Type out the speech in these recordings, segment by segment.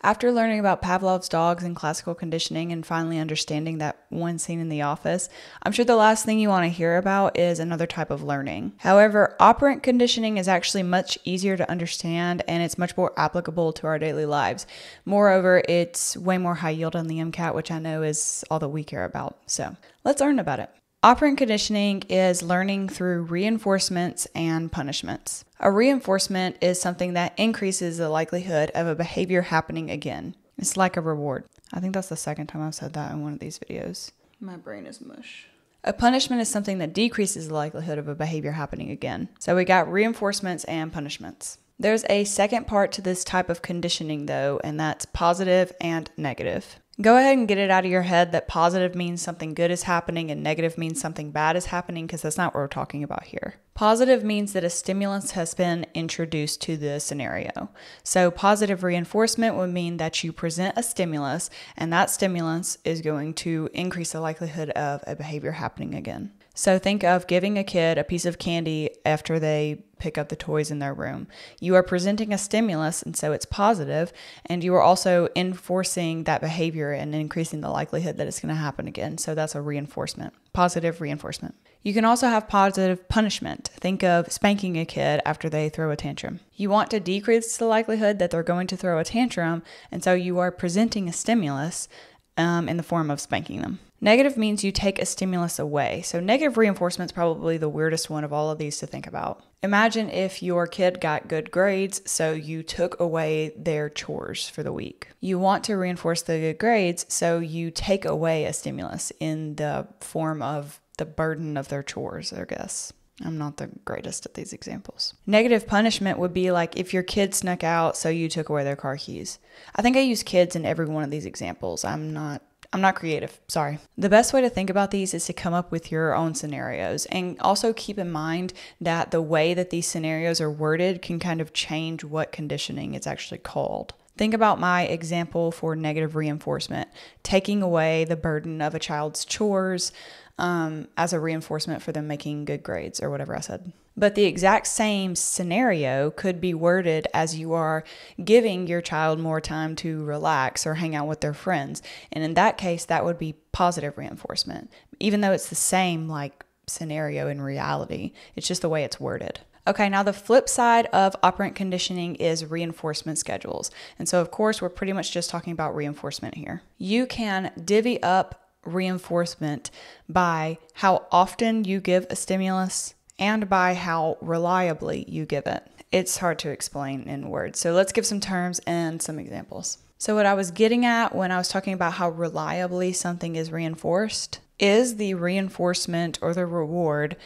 After learning about Pavlov's dogs and classical conditioning and finally understanding that one scene in The Office, I'm sure the last thing you want to hear about is another type of learning. However, operant conditioning is actually much easier to understand and it's much more applicable to our daily lives. Moreover, it's way more high yield on the MCAT, which I know is all that we care about. So let's learn about it. Operant conditioning is learning through reinforcements and punishments. A reinforcement is something that increases the likelihood of a behavior happening again. It's like a reward. I think that's the second time I've said that in one of these videos. My brain is mush. A punishment is something that decreases the likelihood of a behavior happening again. So we got reinforcements and punishments. There's a second part to this type of conditioning, though, and that's positive and negative. Go ahead and get it out of your head that positive means something good is happening and negative means something bad is happening because that's not what we're talking about here. Positive means that a stimulus has been introduced to the scenario. So, positive reinforcement would mean that you present a stimulus and that stimulus is going to increase the likelihood of a behavior happening again. So think of giving a kid a piece of candy after they pick up the toys in their room. You are presenting a stimulus, and so it's positive, and you are also enforcing that behavior and increasing the likelihood that it's going to happen again. So that's a reinforcement, positive reinforcement. You can also have positive punishment. Think of spanking a kid after they throw a tantrum. You want to decrease the likelihood that they're going to throw a tantrum, and so you are presenting a stimulus um, in the form of spanking them. Negative means you take a stimulus away. So, negative reinforcement is probably the weirdest one of all of these to think about. Imagine if your kid got good grades, so you took away their chores for the week. You want to reinforce the good grades, so you take away a stimulus in the form of the burden of their chores, I guess. I'm not the greatest at these examples. Negative punishment would be like if your kid snuck out, so you took away their car keys. I think I use kids in every one of these examples. I'm not I'm not creative, sorry. The best way to think about these is to come up with your own scenarios and also keep in mind that the way that these scenarios are worded can kind of change what conditioning is actually called. Think about my example for negative reinforcement, taking away the burden of a child's chores um, as a reinforcement for them making good grades or whatever I said. But the exact same scenario could be worded as you are giving your child more time to relax or hang out with their friends. And in that case, that would be positive reinforcement, even though it's the same like scenario in reality. It's just the way it's worded. Okay, now the flip side of operant conditioning is reinforcement schedules. And so, of course, we're pretty much just talking about reinforcement here. You can divvy up reinforcement by how often you give a stimulus and by how reliably you give it. It's hard to explain in words. So let's give some terms and some examples. So, what I was getting at when I was talking about how reliably something is reinforced is the reinforcement or the reward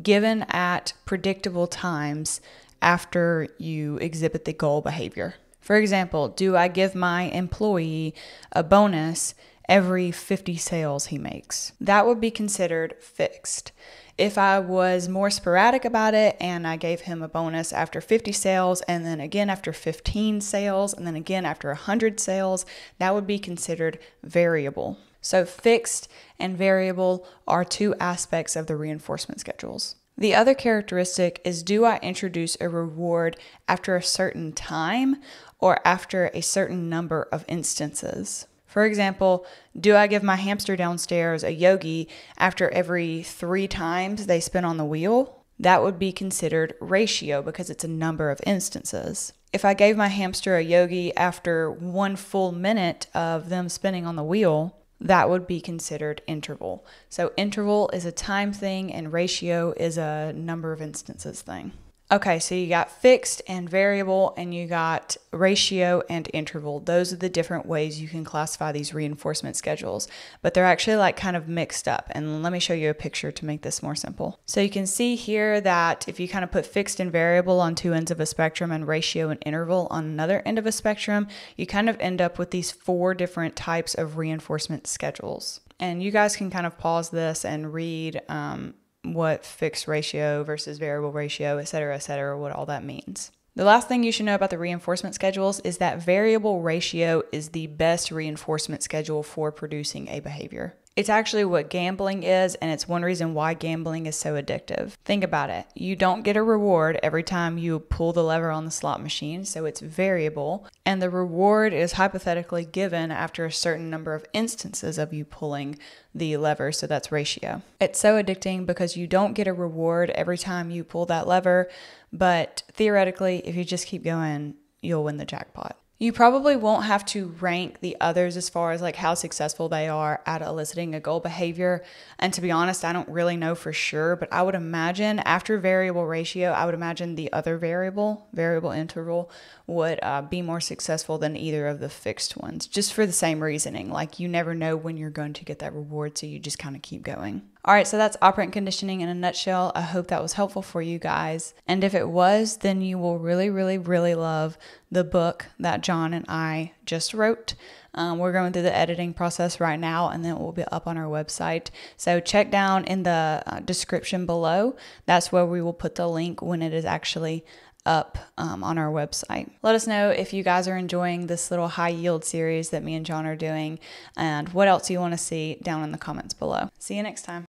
given at predictable times after you exhibit the goal behavior. For example, do I give my employee a bonus every 50 sales he makes? That would be considered fixed. If I was more sporadic about it and I gave him a bonus after 50 sales and then again after 15 sales and then again after 100 sales, that would be considered variable. So, fixed and variable are two aspects of the reinforcement schedules. The other characteristic is do I introduce a reward after a certain time or after a certain number of instances? For example, do I give my hamster downstairs a yogi after every three times they spin on the wheel? That would be considered ratio because it's a number of instances. If I gave my hamster a yogi after one full minute of them spinning on the wheel, that would be considered interval. So, interval is a time thing, and ratio is a number of instances thing. Okay, so you got fixed and variable, and you got ratio and interval. Those are the different ways you can classify these reinforcement schedules, but they're actually like kind of mixed up. And let me show you a picture to make this more simple. So you can see here that if you kind of put fixed and variable on two ends of a spectrum and ratio and interval on another end of a spectrum, you kind of end up with these four different types of reinforcement schedules. And you guys can kind of pause this and read um, what fixed ratio versus variable ratio, et cetera, et cetera, what all that means. The last thing you should know about the reinforcement schedules is that variable ratio is the best reinforcement schedule for producing a behavior. It's actually what gambling is, and it's one reason why gambling is so addictive. Think about it. You don't get a reward every time you pull the lever on the slot machine, so it's variable, and the reward is hypothetically given after a certain number of instances of you pulling the lever, so that's ratio. It's so addicting because you don't get a reward every time you pull that lever, but theoretically, if you just keep going, you'll win the jackpot. You probably won't have to rank the others as far as like how successful they are at eliciting a goal behavior. And to be honest, I don't really know for sure, but I would imagine after variable ratio, I would imagine the other variable, variable interval, would uh, be more successful than either of the fixed ones, just for the same reasoning. Like you never know when you're going to get that reward, so you just kind of keep going. All right, so that's operant conditioning in a nutshell. I hope that was helpful for you guys. And if it was, then you will really, really, really love the book that John and I just wrote. Um, we're going through the editing process right now, and then it will be up on our website. So check down in the uh, description below. That's where we will put the link when it is actually up um, on our website. Let us know if you guys are enjoying this little high yield series that me and John are doing and what else you want to see down in the comments below. See you next time.